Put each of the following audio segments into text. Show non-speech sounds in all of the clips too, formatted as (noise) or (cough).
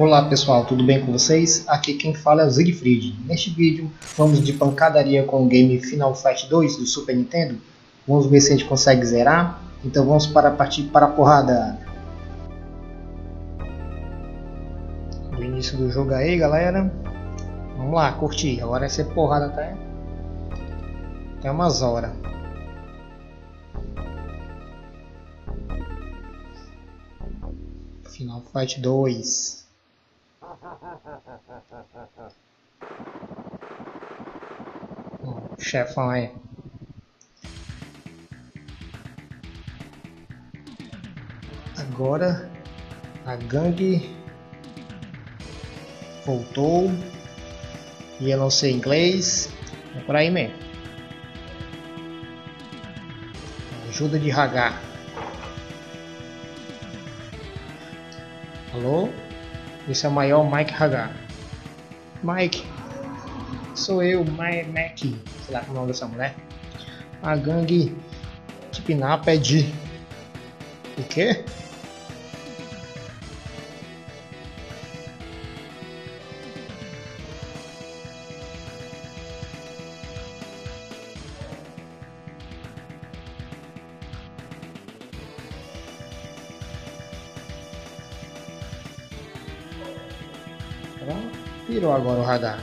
Olá pessoal, tudo bem com vocês? Aqui quem fala é o Siegfried. Neste vídeo vamos de pancadaria com o game Final Fight 2 do Super Nintendo. Vamos ver se a gente consegue zerar. Então vamos para partir para a porrada. O início do jogo aí galera. Vamos lá, curtir. Agora é ser porrada até, até umas horas. Final Fight 2 o (laughs) chefão aí. Agora a gangue voltou e eu não sei inglês. É por aí mesmo. Ajuda de Hagar. Alô? Esse é o maior Mike Hagar. Mike, sou eu, My Mac. Sei lá é o nome dessa mulher. A gangue Kidnap é de. O quê? Virou agora o radar.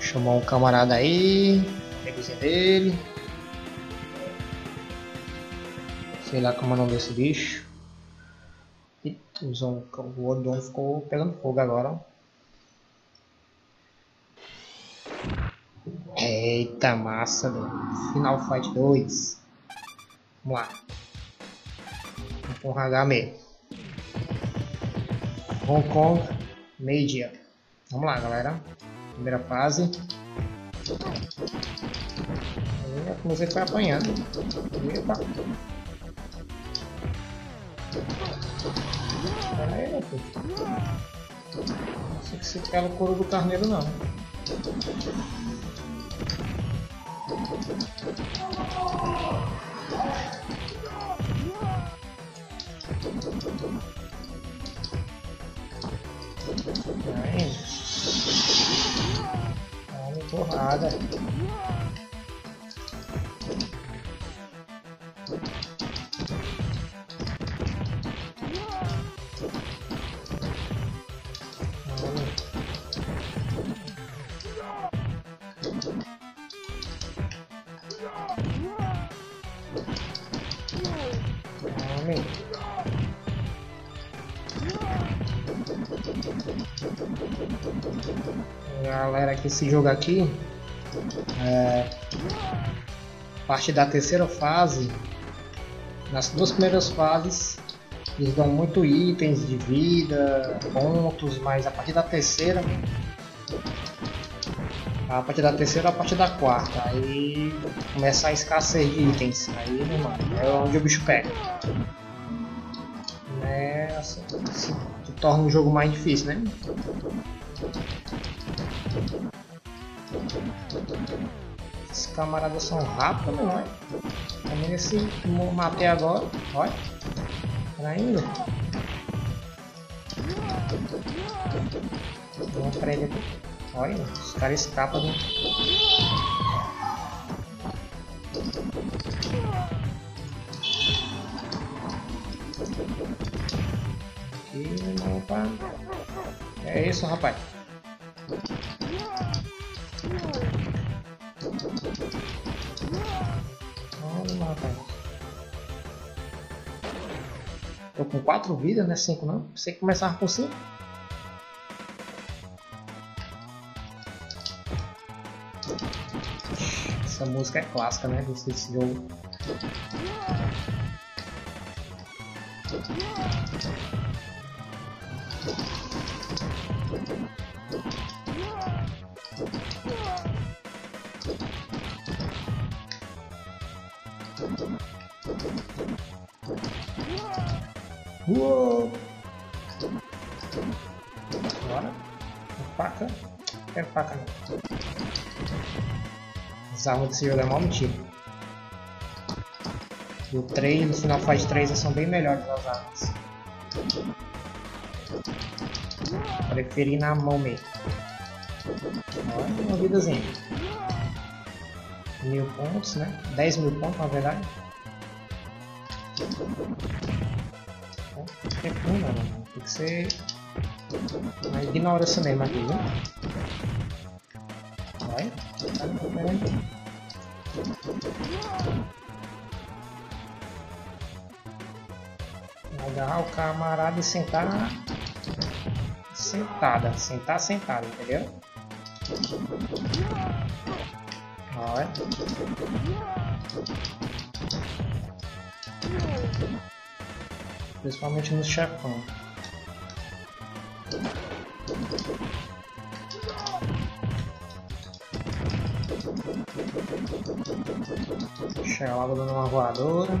Chamou um camarada aí, amiguinho dele. Sei lá como é o nome desse bicho. Eita, o Odon ficou pegando fogo agora. Eita massa, Final Fight 2. Vamos lá. Vamos com o H mesmo. Hong Kong, meio-dia. Vamos lá, galera. Primeira fase. Eu comecei a apanhando. Epa. Pera aí, meu filho. Não sei que você quer o couro do carneiro, não. Homem. Galera, que esse jogo aqui parte da terceira fase. Nas duas primeiras fases eles dão muito itens de vida, pontos, mas a partir da terceira a partir da terceira a partir da quarta aí começa a escassez de itens aí irmão, é onde o bicho pega né, assim, se torna o jogo mais difícil né camaradas são rápidos, não é? Também esse matei agora, olha. Tá indo. Vamos pra ele aqui. Olha, os caras escapam do. Aqui, opa. É isso, rapaz. 4 vidas, né? 5 não. Você começava com 5. Essa música é clássica, né? Desse, desse jogo. Uou! Bora. Faca. Quero faca não. As armas desse jogo é mó mentira. O 3, no final faz 3 são bem melhores as armas. Preferi na mão mesmo. Olha uma vidazinha. Mil pontos, né? 10 mil pontos na verdade. Ser na ignorância mesmo aqui, viu? Vai. Agarrar o camarada e sentar sentada. Sentar sentada, entendeu? Olha. Principalmente no chefão. Logo dando uma voadora.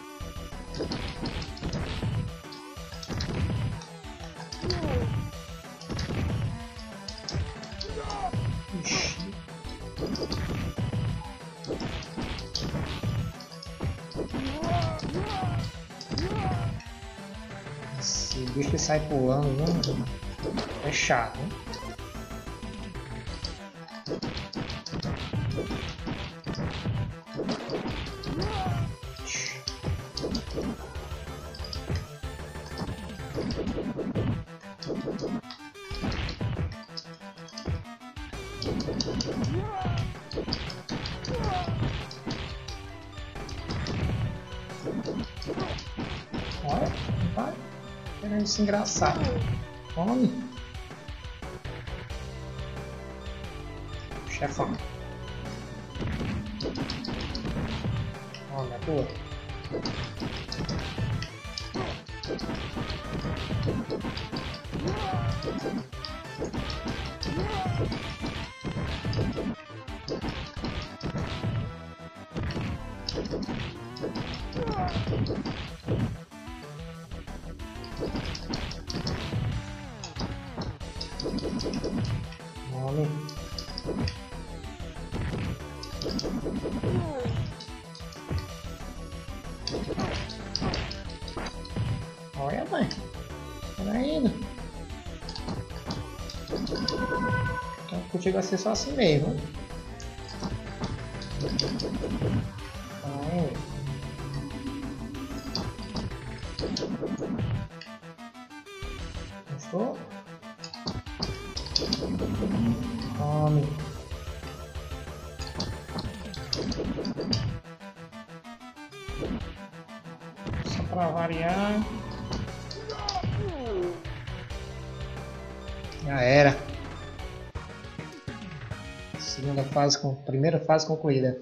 sai pulando, não, é chato, hein? Querendo se vai ser só assim mesmo. Aí. Gostou? Tome. Só para variar. Já era. Segunda fase com primeira fase concluída.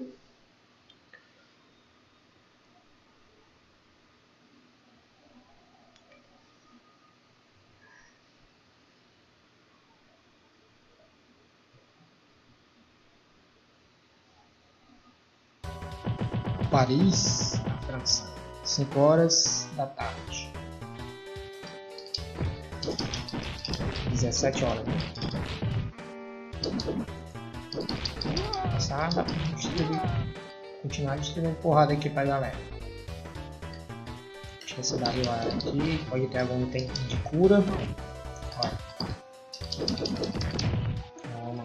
Paris, França. 5 horas da tarde. 17 horas, né? Passar, distribuir, continuar distribuindo porrada aqui pra galera. Que esse W aqui pode ter algum item de cura. Olha. Toma.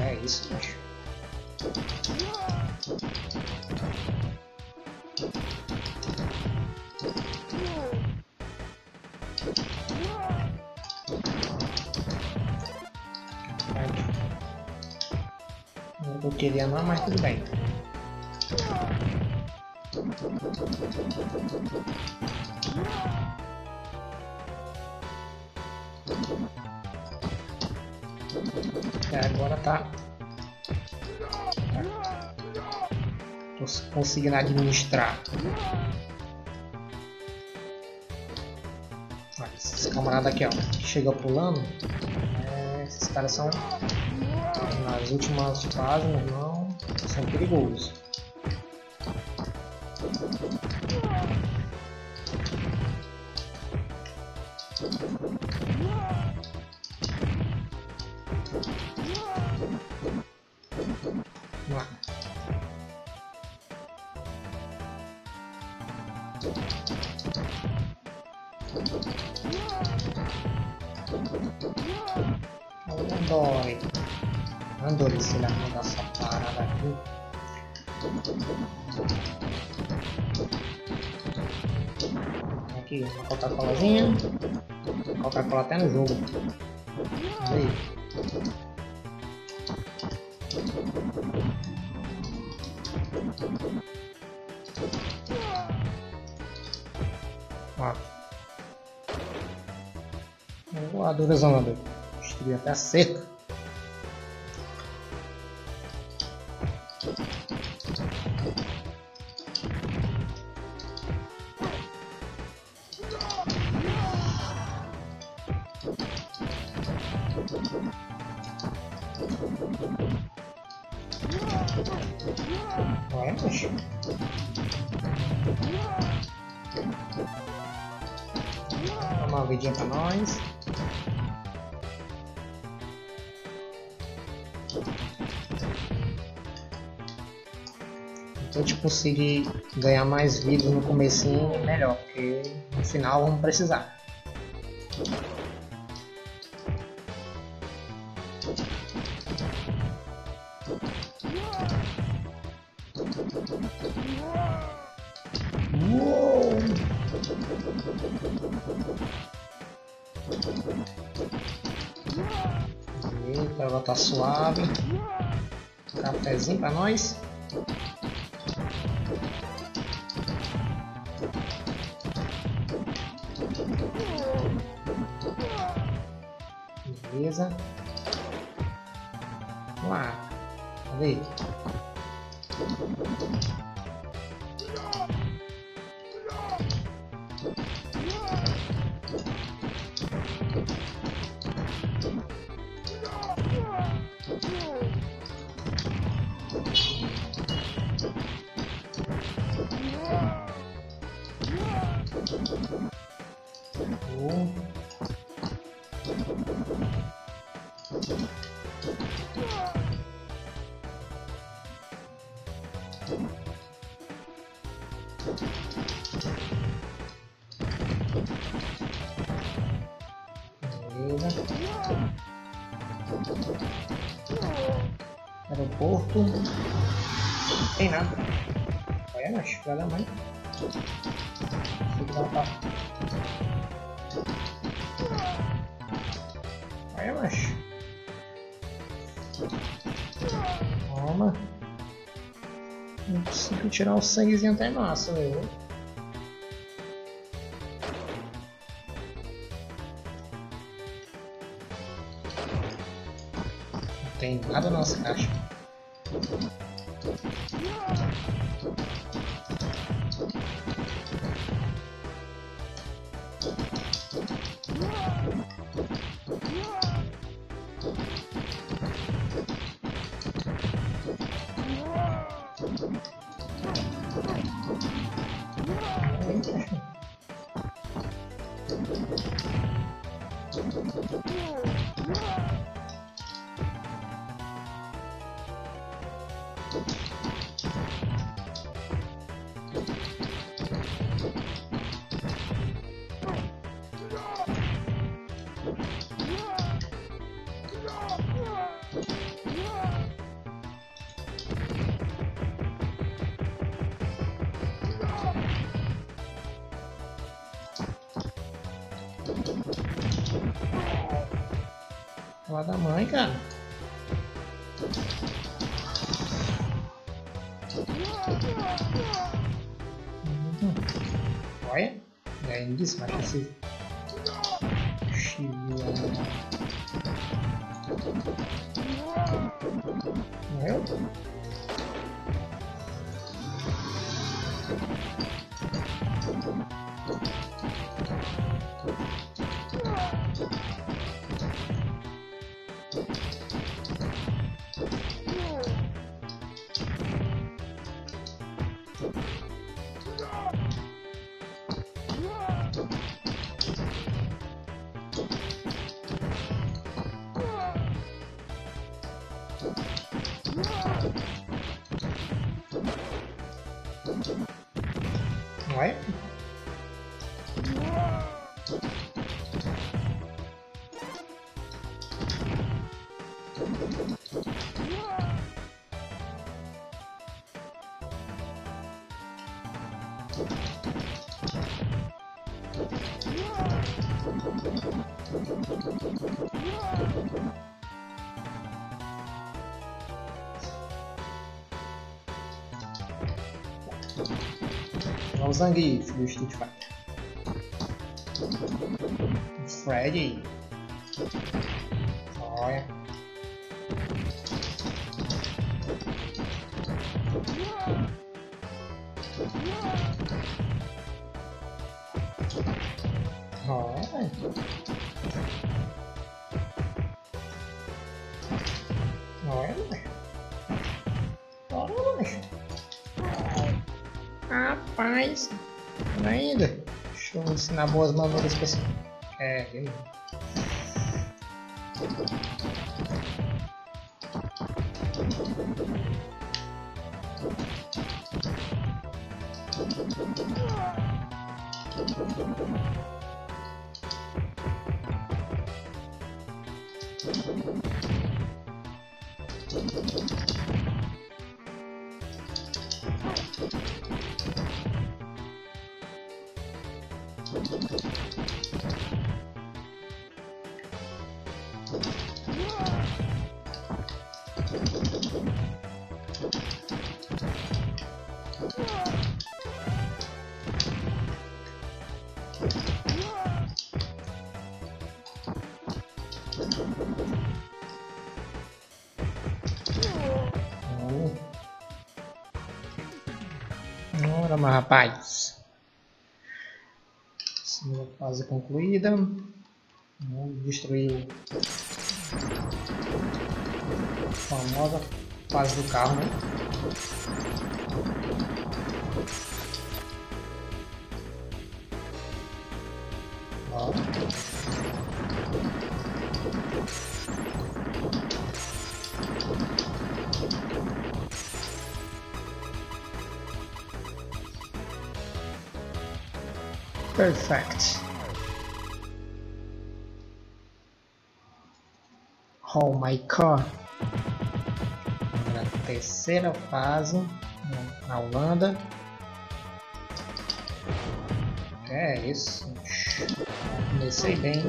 É isso, bicho. Não, mas tudo bem. que agora tá... Tô conseguindo administrar. Olha, esses camaradas aqui, ó, chega pulando. É, esses caras são nas últimas fases, meu irmão, são se la manda essa parada aqui. Uma Coca-Colazinha. Coca-Cola até no jogo. Aí. Ó. Voadora zona Destruir até a seca. Conseguir ganhar mais vidas no comecinho, é melhor, porque no final vamos precisar. Uou! Eita, ela tá suave. Cafézinho pra nós. Aeroporto. Não tem nada. Da mãe. Papo. Olha, macho. Toma. Não consigo tirar o sanguezinho até massa, velho. Não tem nada na nossa caixa. Morreu? Zangief do Street Fighter. Freddy. Olha. Olha. Olha. Olha. Rapaz. Ensinar boas maneiras esse. É, Ora, mas rapaz. Fase concluída. Vamos destruir a famosa fase do carro, né? Perfect. Oh my god. Agora a terceira fase na Holanda. É isso. Comecei bem.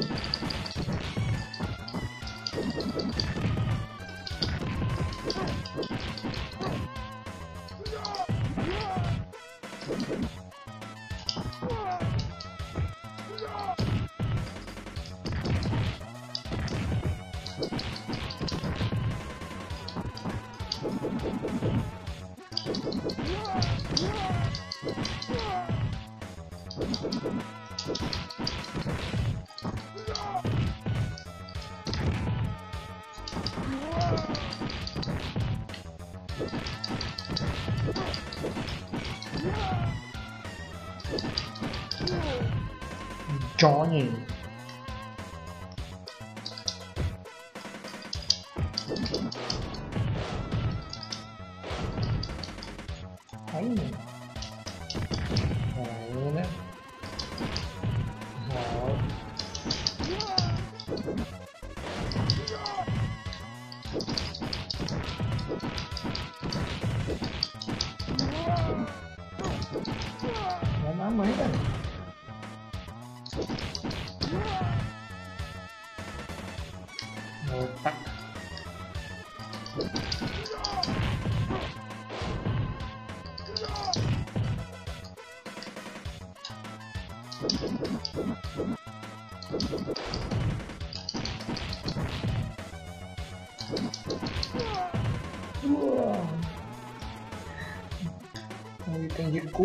Aí. Aí, né? Ó.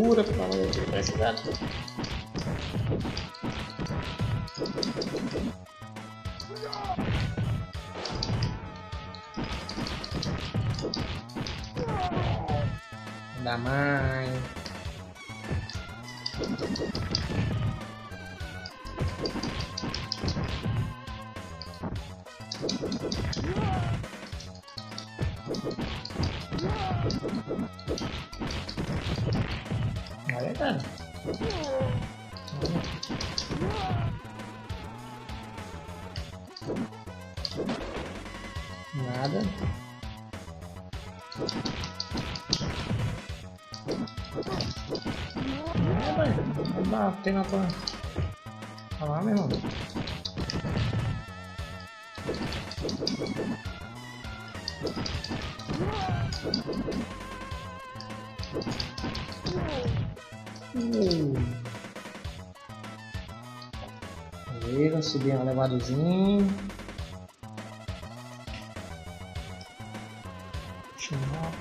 de cura pra eu precisar. Dá mais. Bater na tua... Olha lá, meu irmão. Uh. Beleza, subir um elevadozinho. Continuar.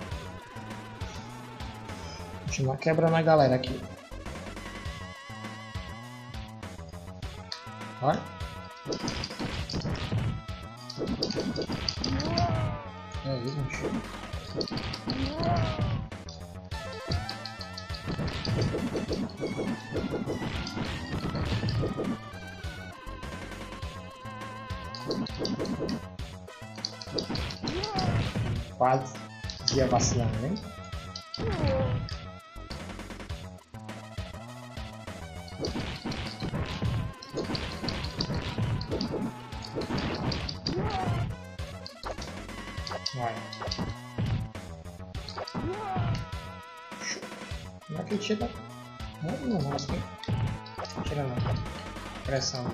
Continuar quebrando a galera aqui. Olha. É isso, bicho. Quase ia vacilando, hein? Pressão.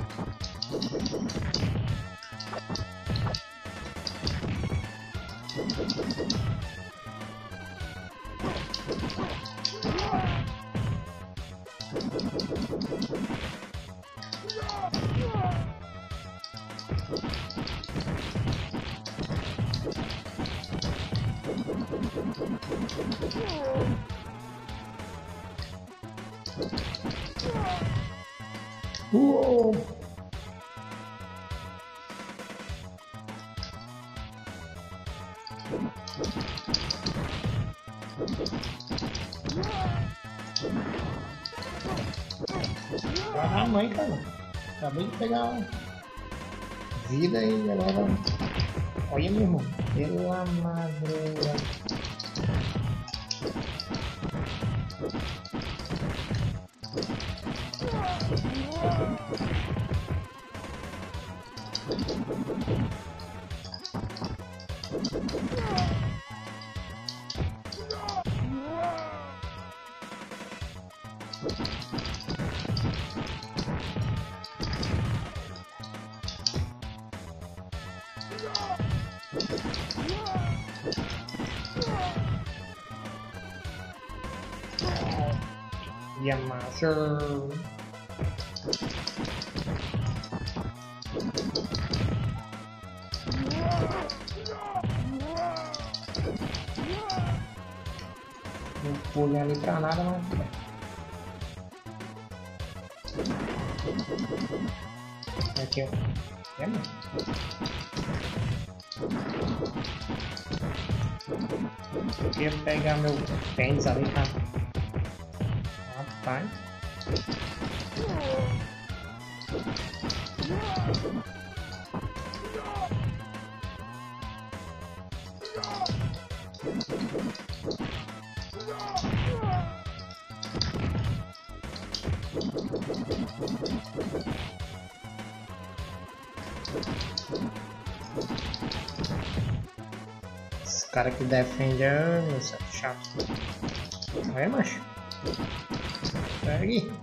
Yamasa. Não pulei ali pra nada, mas. Aqui, ó. É mesmo. Queria pegar meu tênis ali, tá? Rapaz. Esse cara que defende isso é chato. Olha, macho. Pegue. Hum,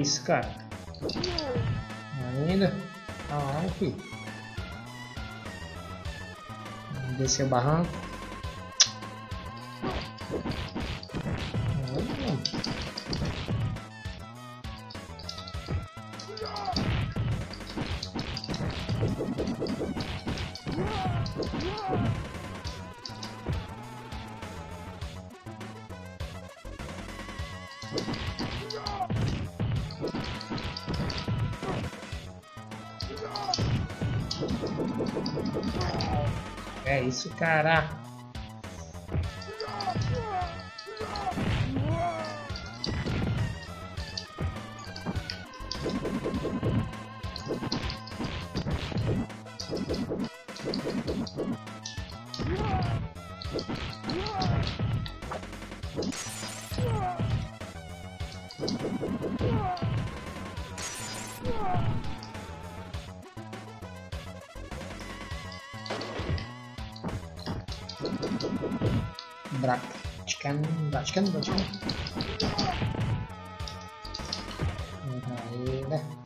isso, cara? Ainda? Ah, filho. Vamos descer o barranco. É isso, cara. Bratican, Bratican, Bratican. Aí, né?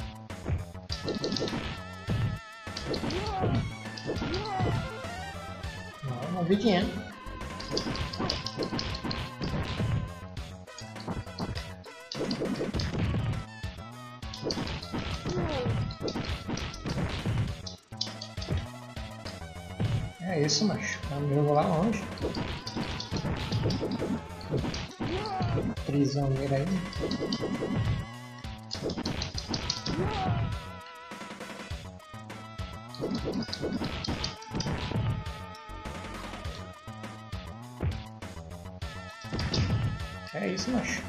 É isso, macho. O jogo lá longe. Prisão nele aí. É isso, macho.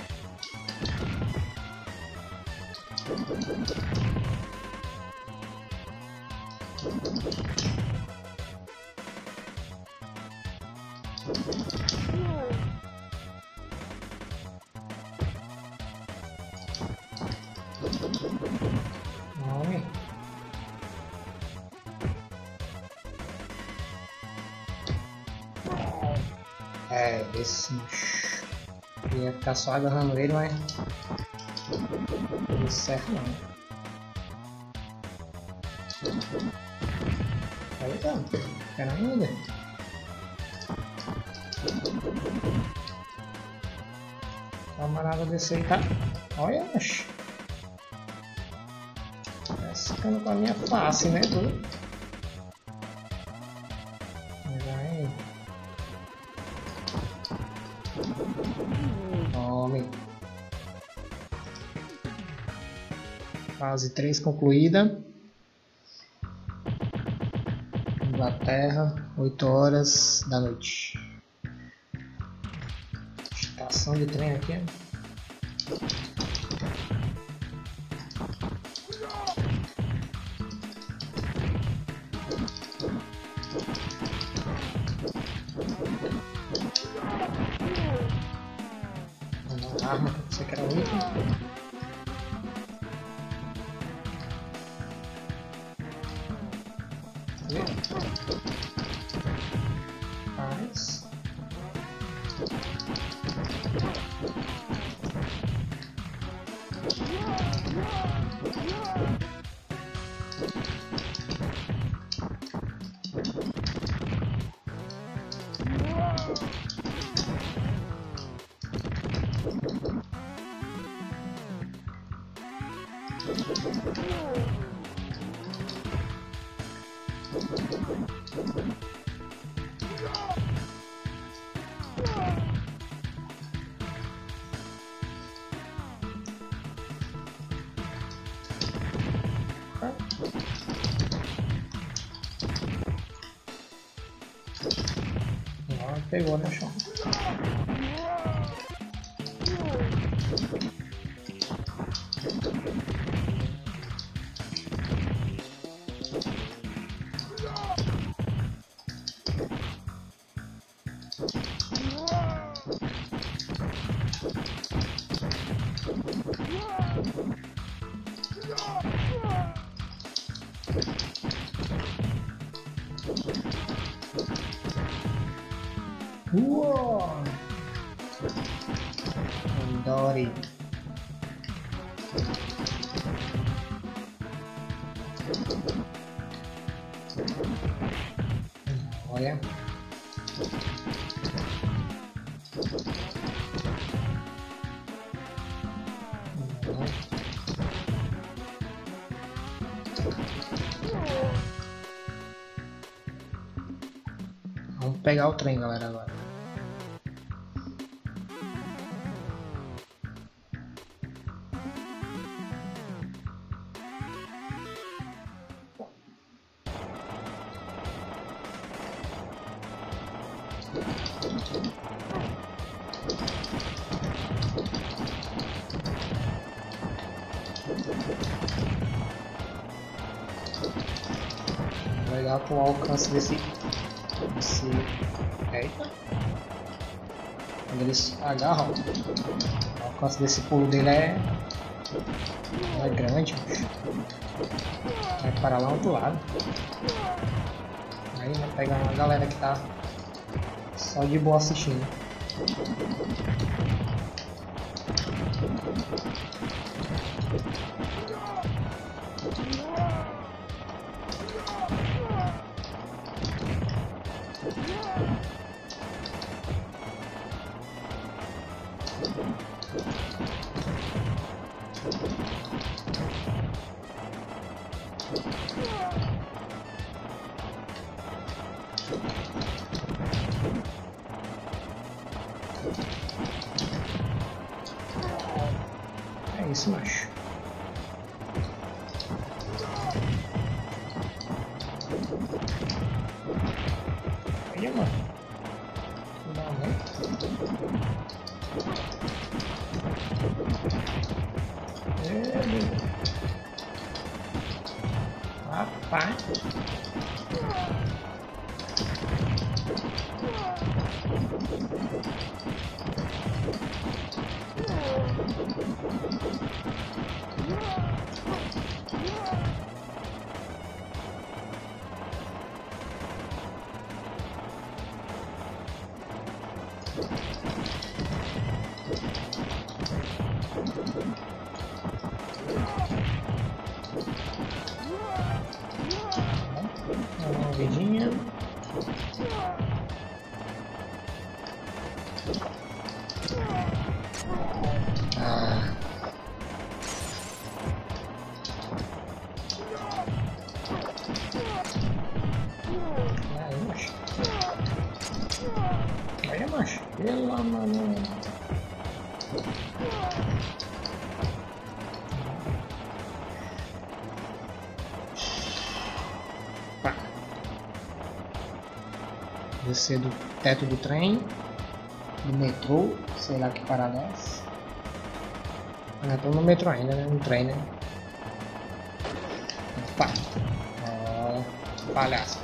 Ficar só agarrando ele, mas. Não certo não. Tá. Espera ainda. Camarada desse aí tá. Olha, macho. Tá ficando com a minha face, né, tudo? Fase 3 concluída. Inglaterra, 8 horas da noite. Estação de trem aqui. Ó, pegou, né, chão? Uou! Pegar o trem, galera, agora. Legal com o alcance desse. Agarram, o alcance desse pulo dele é. é grande, Vai para lá outro lado. Aí vai pegar uma galera que tá só de boa assistindo. Descer do teto do trem, do metrô, sei lá que parada é essa. Ah, tô no metrô ainda, né? No trem, né? Opa! Ó, palhaço.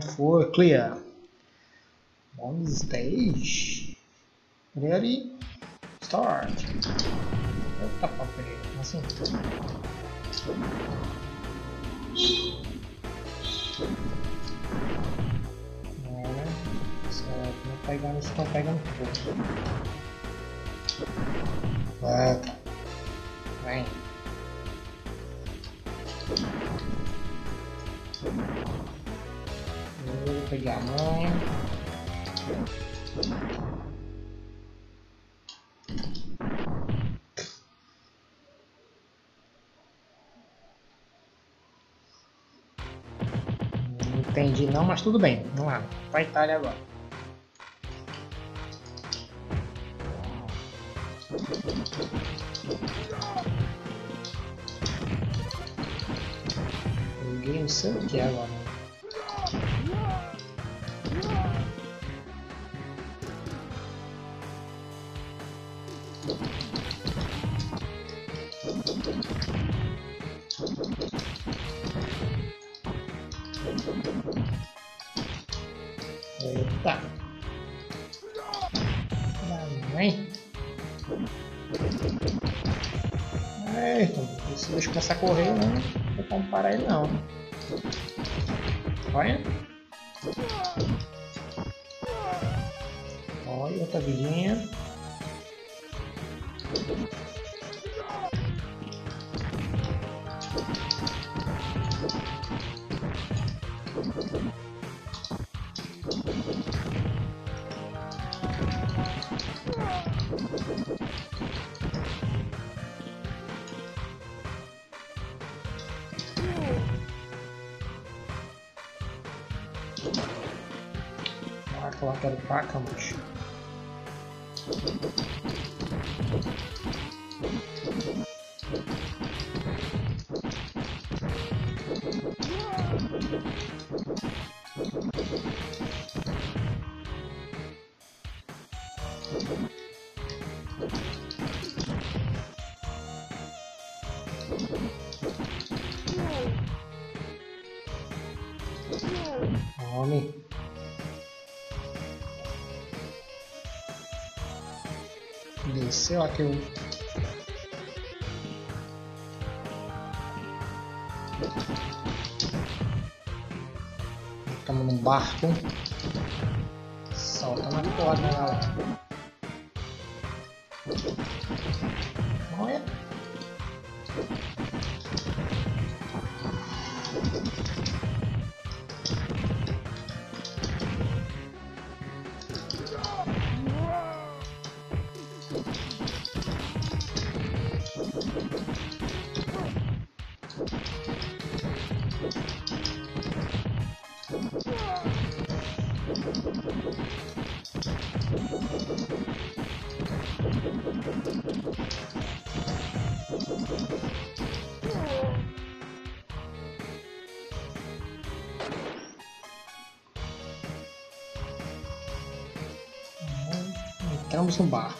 Round 4 clear. On stage. Ready? Start. Eita, papel. Assim. É, certo. Não pegando, estão pegando fogo. Volta. Vem. Mãe. Não entendi não, mas tudo bem. Vamos lá. Pra Itália agora. Ninguém sei o que é agora. Correr, não vou como parar ele não. Olha, Caraca, lá quero paca, macho. Homem. Desceu aqui o. Estamos num barco. Solta na corda, galera. No bar.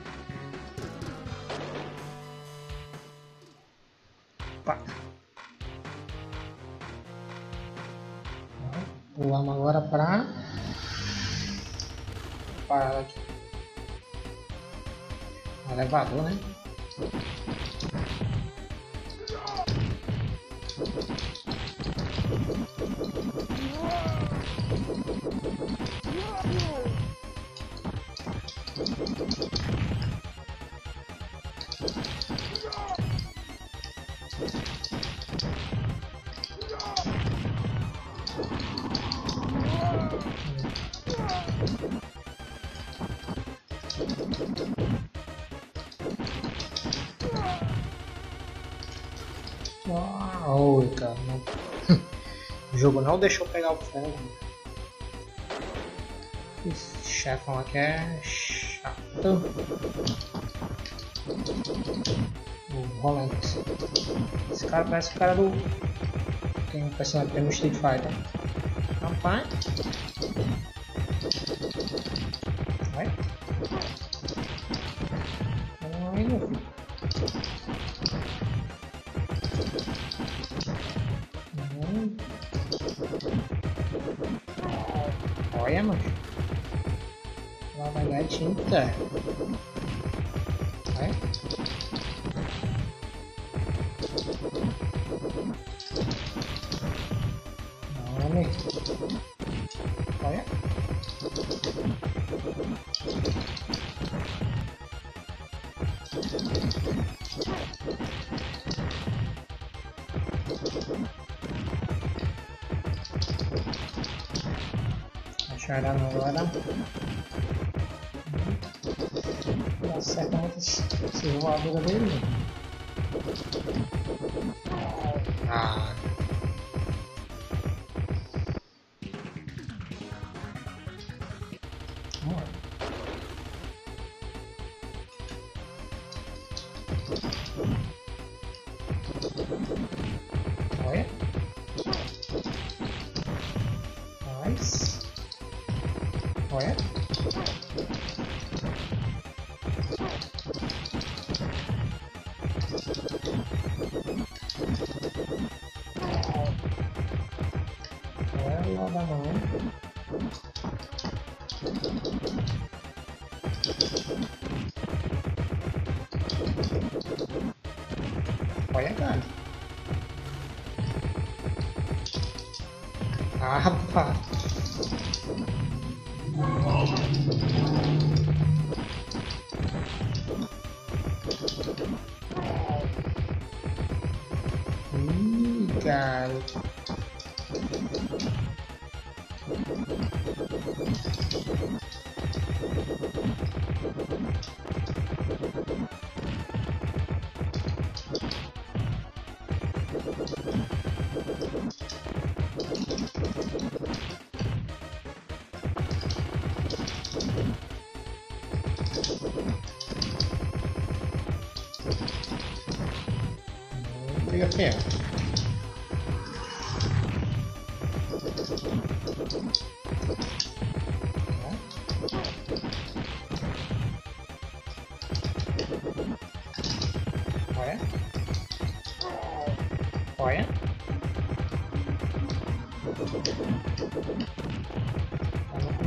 Para para aqui. Elevador, né? Jogo não deixou pegar o fogo. Esse chefão aqui é chato. O Roland. Esse cara parece o cara do. Tem um personagem que tem no Street Fighter. Rapaz. Acharam agora. Acerta esse voador dele. Ah.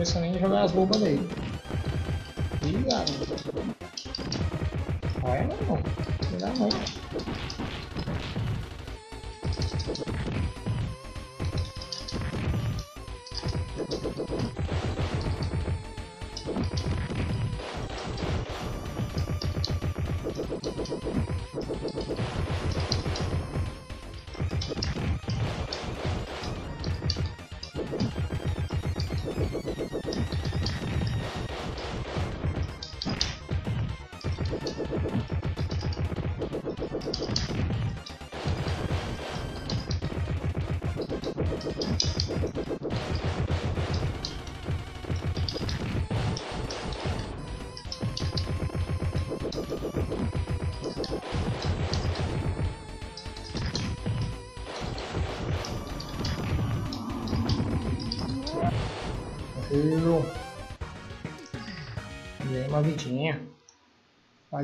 Não começou nem jogar as bobas dele. Ih. Olha, irmão. Não dá não.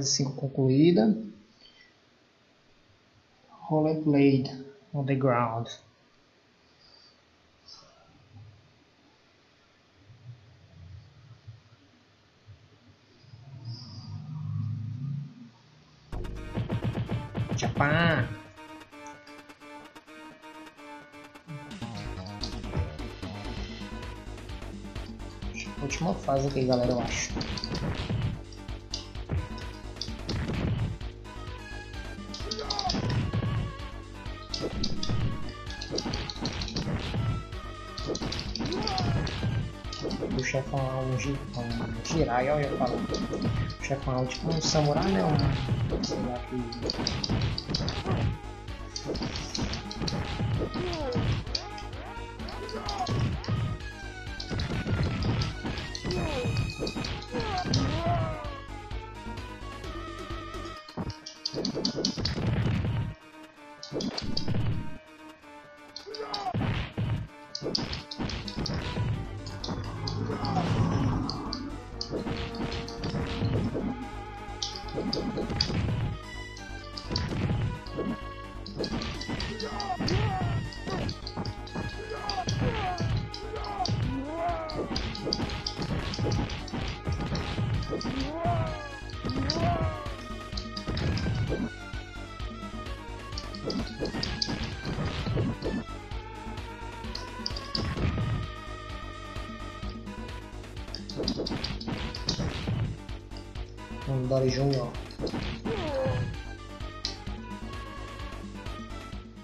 Fase 5 concluída. Rollerblade on the ground. Chapá. Última fase aqui, galera, eu acho. Aí olha eu falando. Chefão é um tipo um samurai, né? Um... Sei. Dory Junior.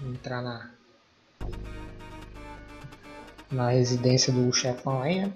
Entrar na na residência do chefão aí, né?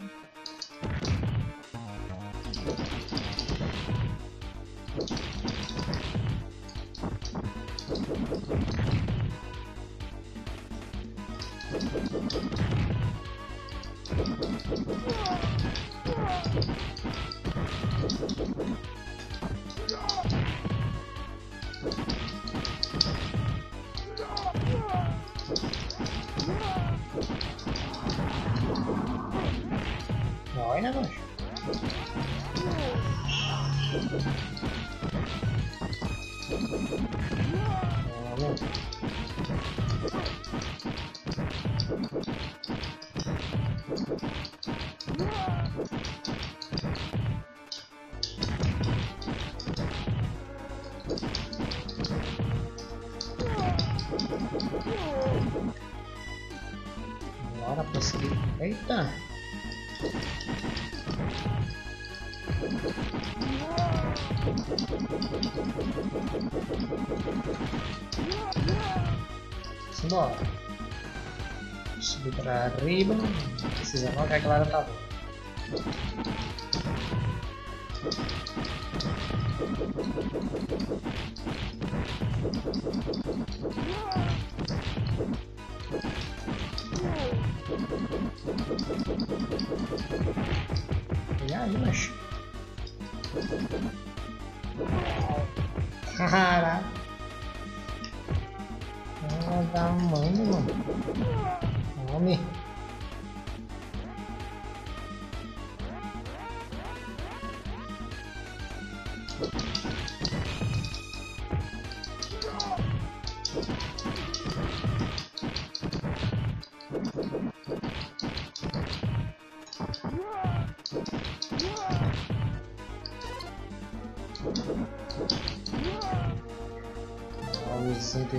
E aí, macho? (laughs) Caraca.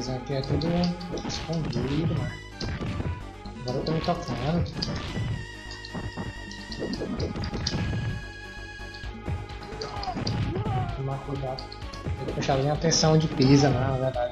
Itens aqui é tudo escondido, mano. Agora eu tô me tocando. Tomar cuidado. Tem que prestar bem atenção onde pisa, na verdade.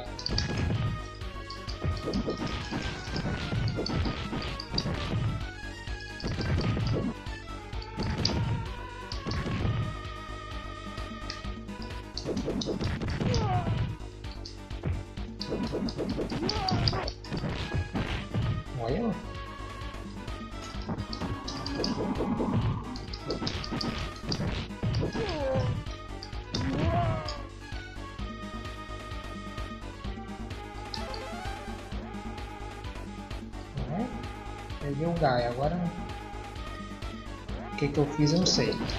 Eu fiz eu não sei.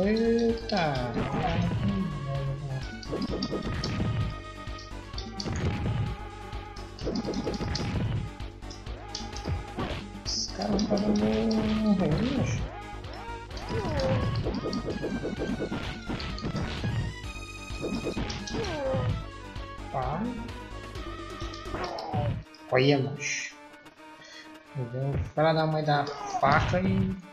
Eita. Os caras não podem morrer, macho. Pá. Olha, macho. Vou para da mãe da faca e.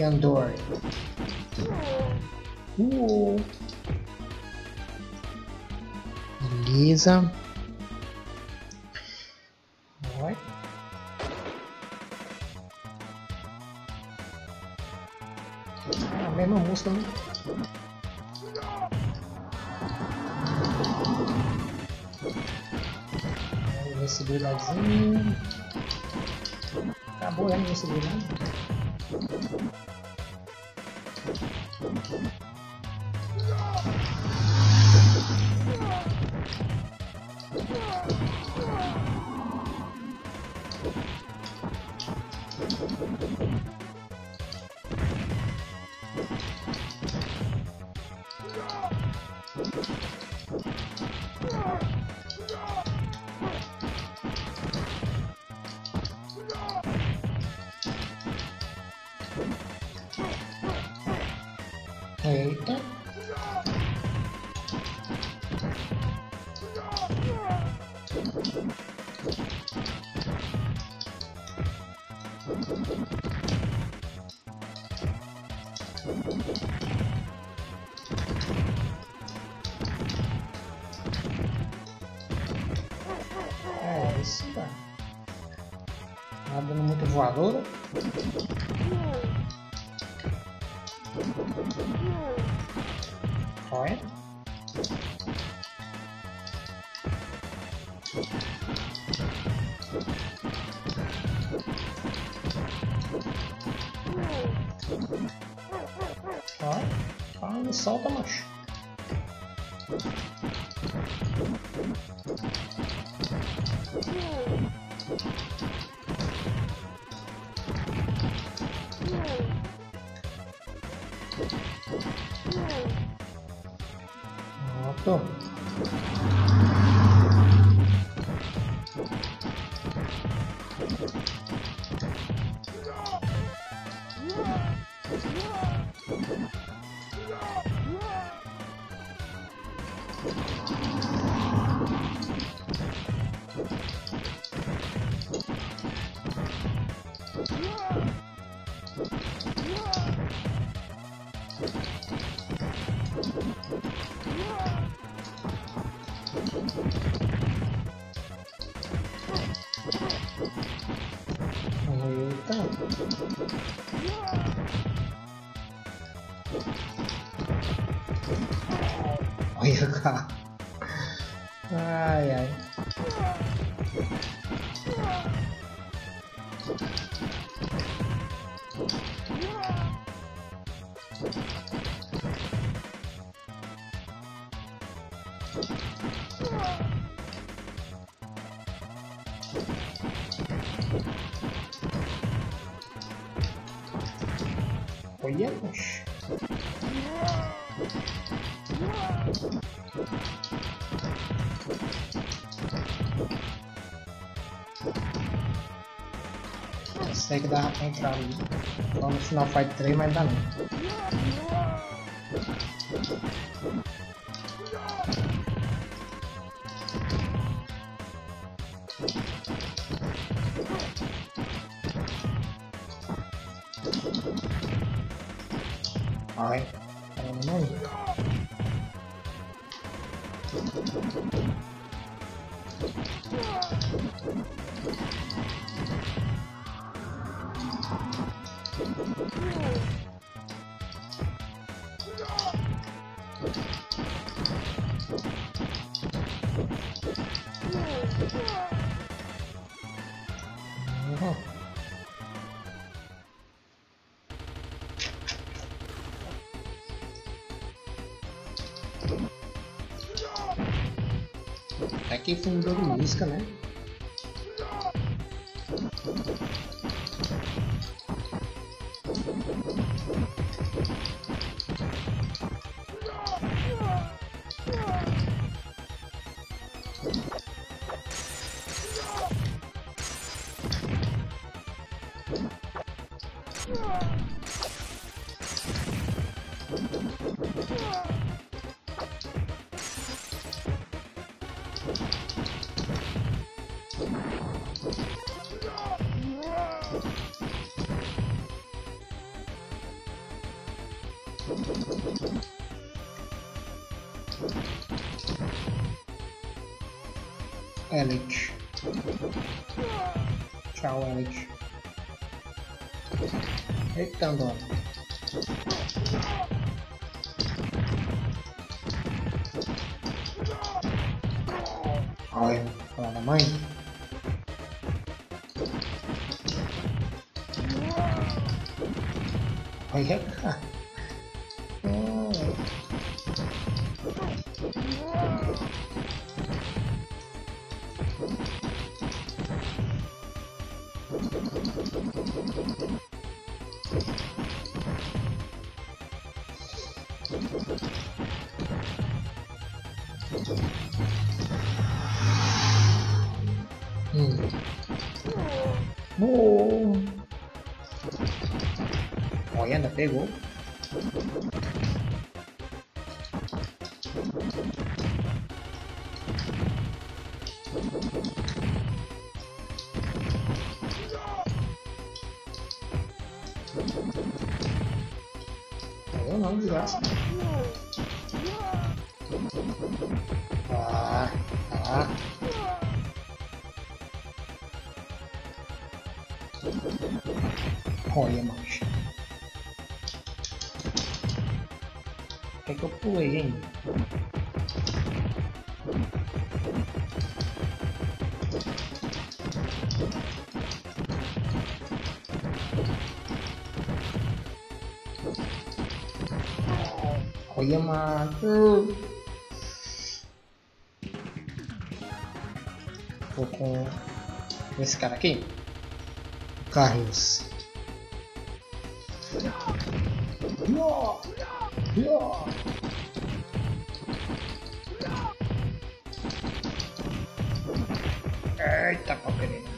Giandor. Uh. Beleza. Let's go. Olha, cara. Ai, ai. Olha, poxa. Consegue dar pra entrar ali. Só no final Fight 3, mas dá não. Até que fundou de música, Elite. Tchau, Elite. Eita, Andona. Olha, falar da mãe. Olha, cara. Olha, hein? Olha. Vou com esse cara aqui. Carlos. Eita, papelina.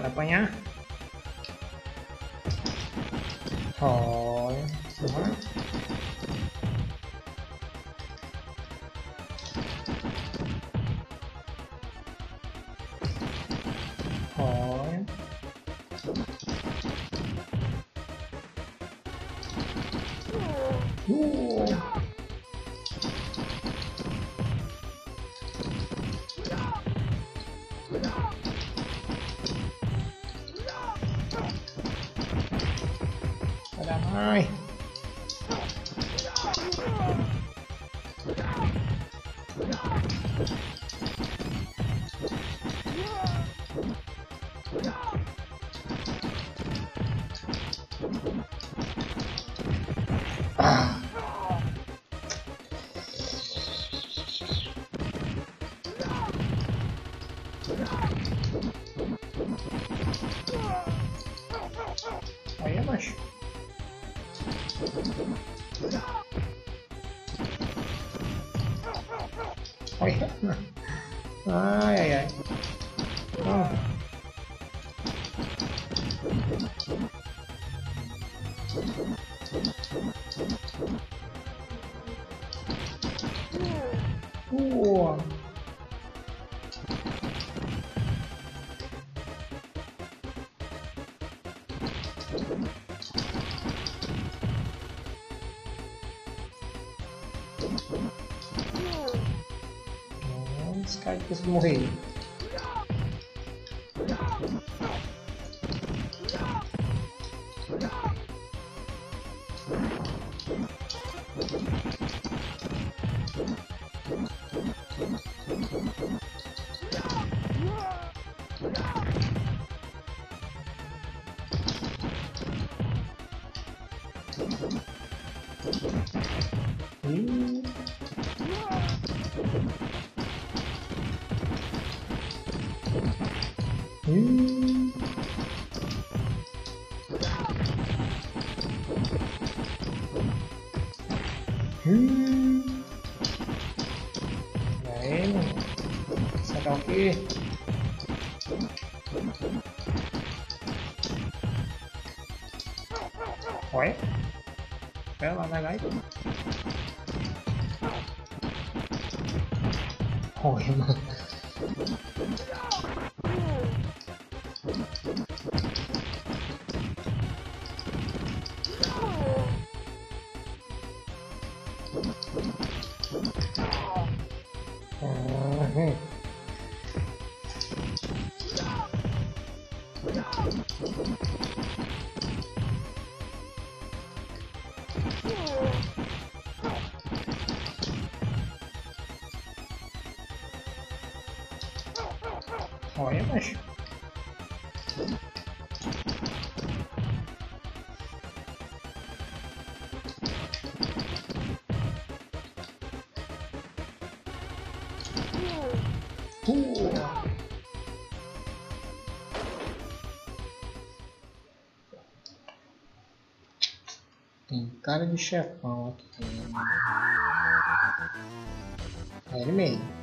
Bora, bora, Esse cara precisa Pera lá, vai lá. Oi, mano. Uhum. Olha, cara de chefão aqui. É ele mesmo.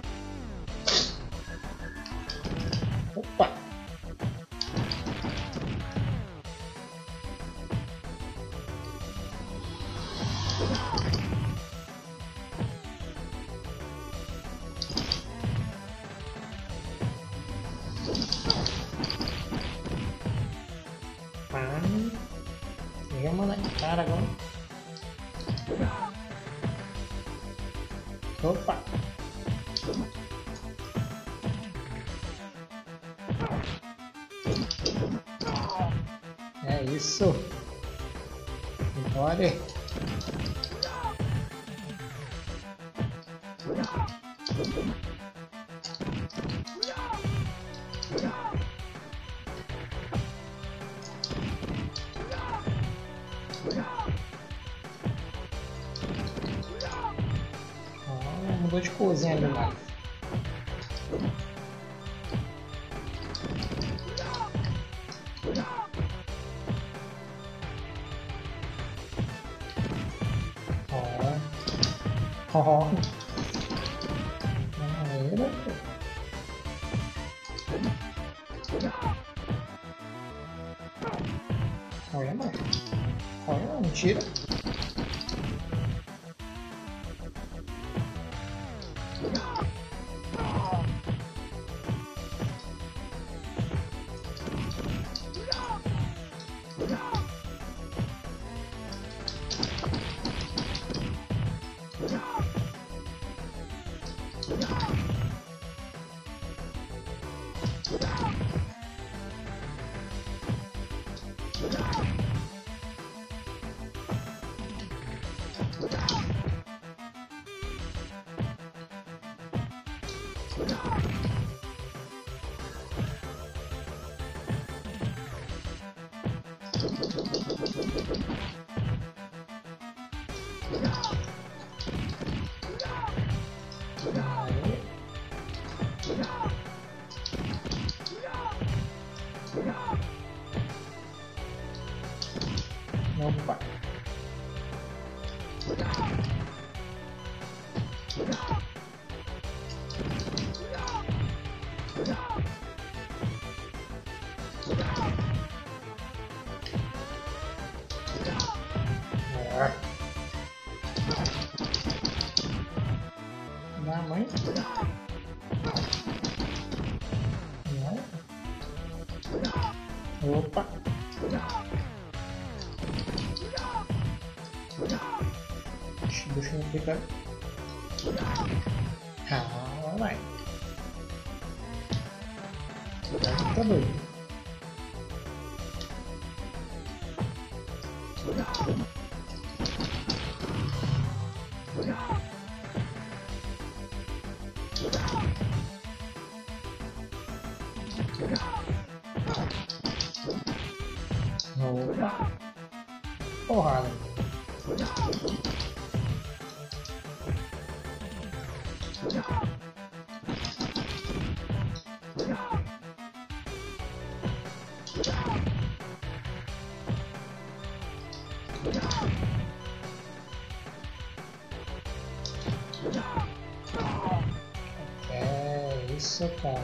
Ah, mudou de corzinha ali mais. Ó. Ó. Olha, mano. Olha, mentira. Aí. Isso, cara.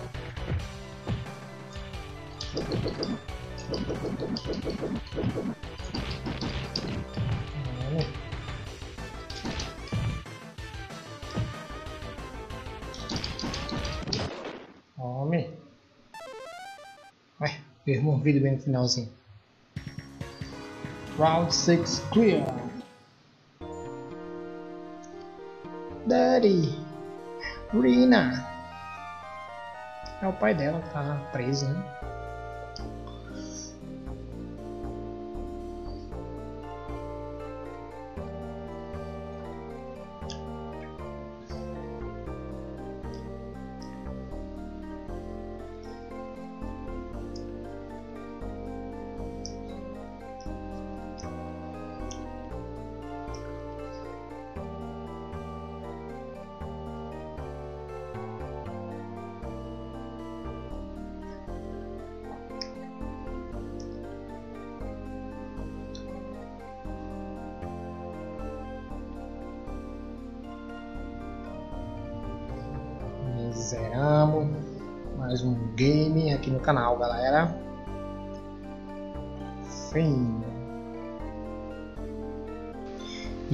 Homem. Ué, bem no finalzinho. Round 6 clear. Daddy. Rina. Pai dela tá preso, né?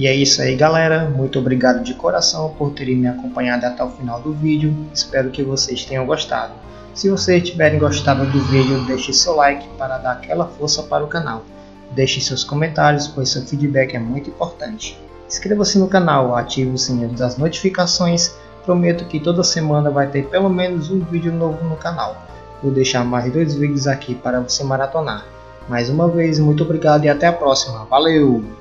E é isso aí, galera. Muito obrigado de coração por terem me acompanhado até o final do vídeo. Espero que vocês tenham gostado. Se vocês tiverem gostado do vídeo, deixe seu like para dar aquela força para o canal. Deixe seus comentários, pois seu feedback é muito importante. Inscreva-se no canal, ative o sininho das notificações Prometo que toda semana vai ter pelo menos um vídeo novo no canal. Vou deixar mais dois vídeos aqui para você maratonar. Mais uma vez, muito obrigado e até a próxima. Valeu!